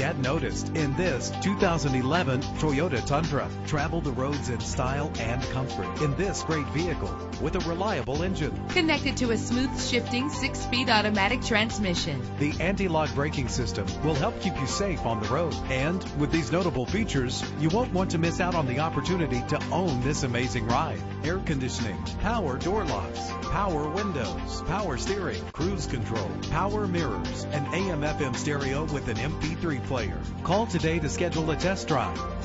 get noticed in this 2011 Toyota Tundra. Travel the roads in style and comfort in this great vehicle with a reliable engine. Connected to a smooth shifting six-speed automatic transmission. The anti-lock braking system will help keep you safe on the road. And with these notable features, you won't want to miss out on the opportunity to own this amazing ride. Air conditioning, power door locks, power windows, power steering, cruise control, power mirrors, and AM FM stereo with an MP3 player. Call today to schedule a test drive.